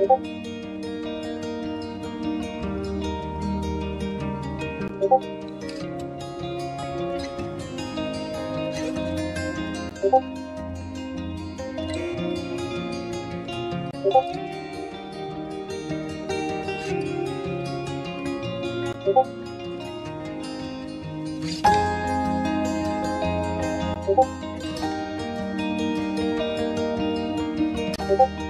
you 고고 고고